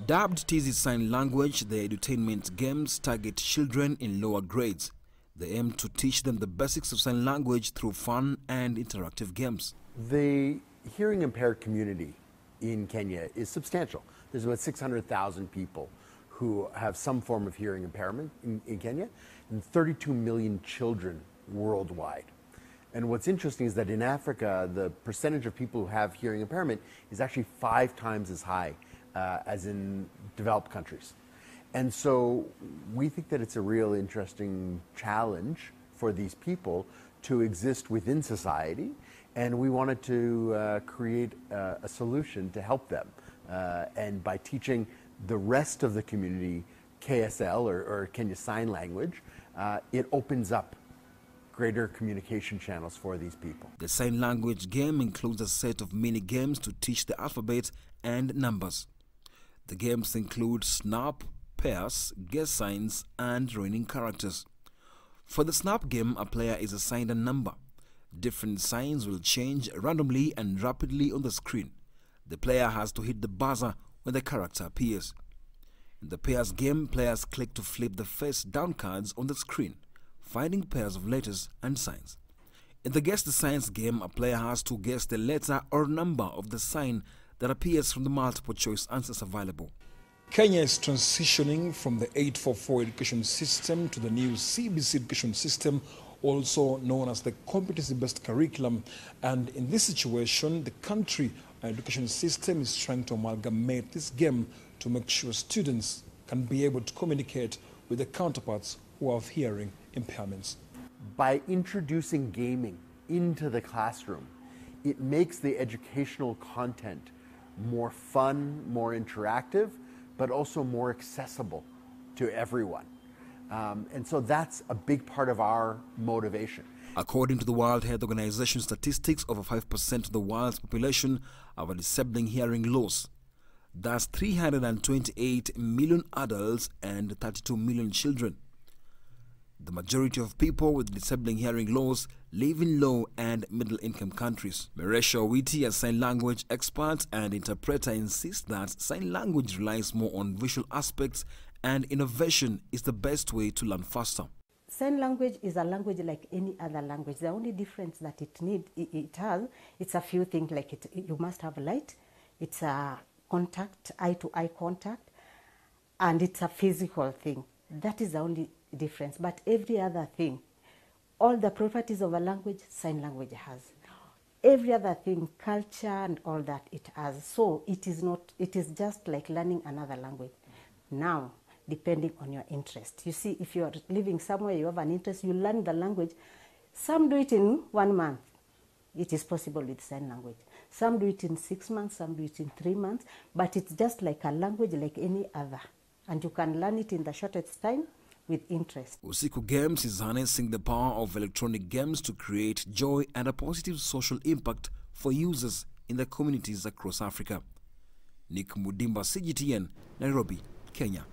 Dubbed TZ Sign Language, the edutainment games target children in lower grades. They aim to teach them the basics of sign language through fun and interactive games. The hearing impaired community in Kenya is substantial. There's about 600,000 people who have some form of hearing impairment in, in, Kenya and 32 million children worldwide. And what's interesting is that in Africa, the percentage of people who have hearing impairment is actually five times as high uh, as in developed countries. And so we think that it's a real interesting challenge for these people to exist within society, and we wanted to uh, create uh, a solution to help them. Uh, and by teaching the rest of the community KSL or, or Kenya Sign Language, uh, it opens up greater communication channels for these people. The sign language game includes a set of mini games to teach the alphabet and numbers. The games include snap, pairs, guess signs, and raining characters. For the snap game, a player is assigned a number. Different signs will change randomly and rapidly on the screen. The player has to hit the buzzer when the character appears. In the pairs game, players click to flip the face down cards on the screen, finding pairs of letters and signs. In the Guess the Signs game, a player has to guess the letter or number of the sign that appears from the multiple choice answers available. Kenya is transitioning from the 844 education system to the new CBC education system, also known as the competency-based curriculum. And in this situation, the country education system is trying to amalgamate this game to make sure students can be able to communicate with their counterparts who have hearing impairments. By introducing gaming into the classroom, it makes the educational content more fun, more interactive, but also more accessible to everyone. Um, and so that's a big part of our motivation. According to the World Health Organization statistics, over 5% of the world's population have a disabling hearing loss. That's 328 million adults and 32 million children. The majority of people with disabling hearing loss live in low and middle income countries. Meresha Witi, a sign language expert and interpreter, insists that sign language relies more on visual aspects and innovation is the best way to learn faster. Sign language is a language like any other language. The only difference that it need it has, it's a few things like it. You must have light. It's a contact, eye to eye contact, and it's a physical thing. That is the only difference. But every other thing, all the properties of a language, sign language has. Every other thing, culture and all that, it has. So it is not. It is just like learning another language. Now, depending on your interest. You see, if you are living somewhere, you have an interest, you learn the language. Some do it in one month. It is possible with sign language. Some do it in six months, some do it in three months, but it's just like a language like any other. And you can learn it in the shortest time with interest. Usiku Games is harnessing the power of electronic games to create joy and a positive social impact for users in the communities across Africa. Nick Mudimba, CGTN, Nairobi, Kenya.